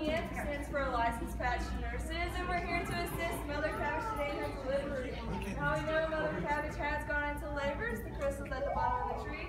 LPN stands for Licensed Patch Nurses, and we're here to assist Mother Cabbage today in her delivery. Now we know Mother Cabbage has gone into labor, so the crystal's at the bottom of the tree.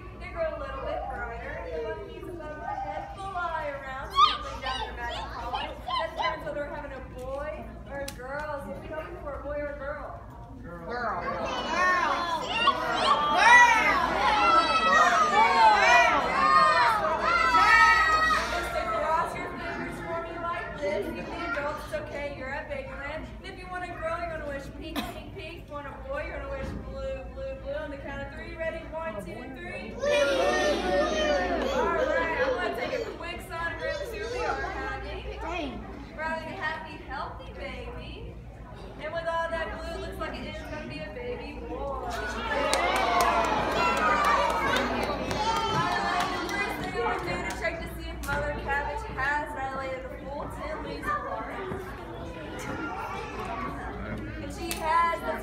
this. Even the adults, it's okay, you're at Babyland. And if you want to grow, you're going to wish pink, pink, pink. If you want a boy, you're going to wish blue, blue, blue. On the count of three, ready? One, two, three. Blue.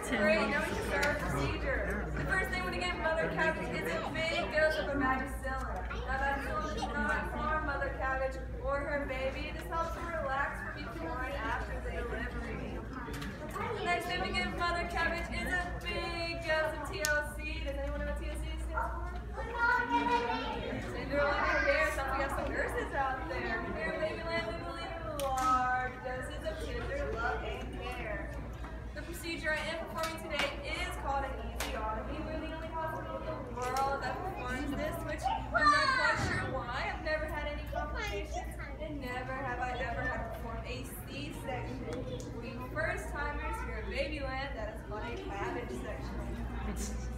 Has, great. Now we can start our procedure. The first thing we're gonna give Mother Cabbage is a big dose of Imagicillin. Now Imagicillin does not harm Mother Cabbage or her baby. Just helps her relax for before and after the delivery. The Next thing we give Mother Cabbage is a big dose of TLC. Does anyone know what TLC stands for? Syndrome of care. Sounds like we have some nurses out there. Here in Babyland, we believe in large doses of tender love and care. The procedure I am performing today is called an episiotomy. We're the only hospital in the world that performs this, which I'm not quite sure why. I've never had any complications, and never have I ever had to perform a C-section. We first timers here in Babyland, that is called a cabbage section.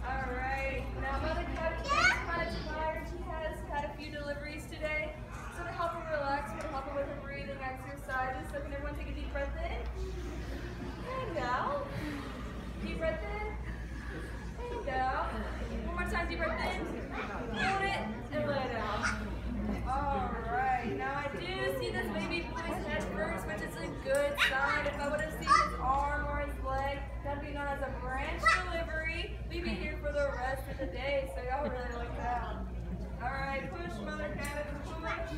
Alright, now Mother Cabbage is kind of tired. She has had a few deliveries today. So to help her relax, we're going to help her with her breathing exercises. So can everyone take a deep breath in? And out. Deep breath in. And out. One more time, deep breath in. Hold it and let it out. Alright, now I do see this baby boy's head first, which is a good sign. If I would have seen his arm or his leg, that'd be known as a branch delivery. We'd be here for the rest of the day, so y'all really like that. Alright, push, Mother Cabbage, push.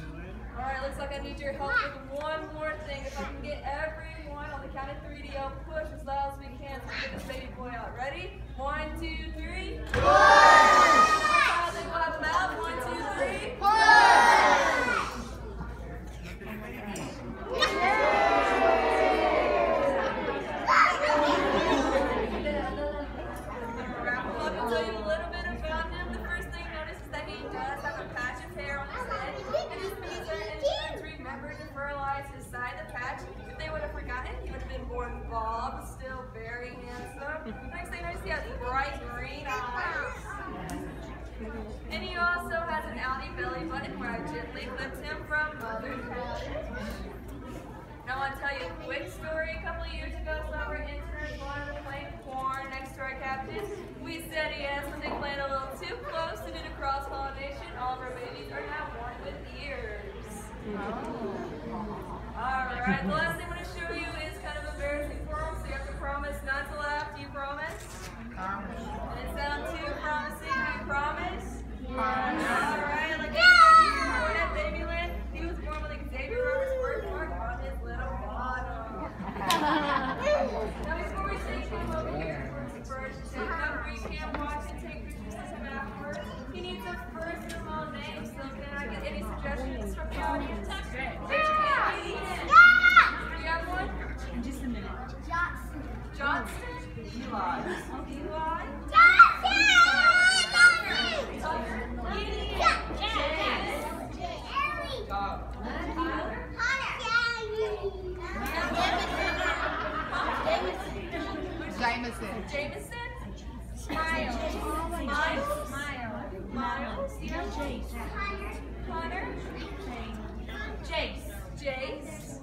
Alright, looks like I need your help with one more thing. If I can get everyone on the count of three to yell push as loud as we can so we can get this baby boy out. Ready? One, two, three. Push! Clap them out. One, two, three. Wrap him up and tell you a little bit about him. The first thing you notice is that he does have a patch of hair on his head. And this means that insurance remembered to fertilize his side of the patch. If they would have forgotten, born bald, still very handsome. Next thing you notice, he has bright green eyes. And he also has an outie belly button where I gently lift him from mother cabbage. Now I want to tell you a quick story. A couple of years ago, our interns wanted to play corn next to our captain. We said yes, but they played a little too close to do the cross pollination. All of our babies are now born with ears. Oh. Alright, the last thing I'm going to show you is kind of embarrassing for them, so you have to promise not to laugh. Do you promise? Didn't sound too promising. Do you promise? Alright, like yeah! born at Babyland, he was born with Xavier Roberts birthmark on his little bottom. now before we take him over here for his first number, you can watch and take pictures of him afterwards. He needs a first and all name, so can I get any suggestions from the audience? Raise your hand. Do you have one? Just a minute. Johnston? Eli. Eli? Jameson. Jameson? Miles. Miles? Miles? Yeah. Connor? Jace. Jace?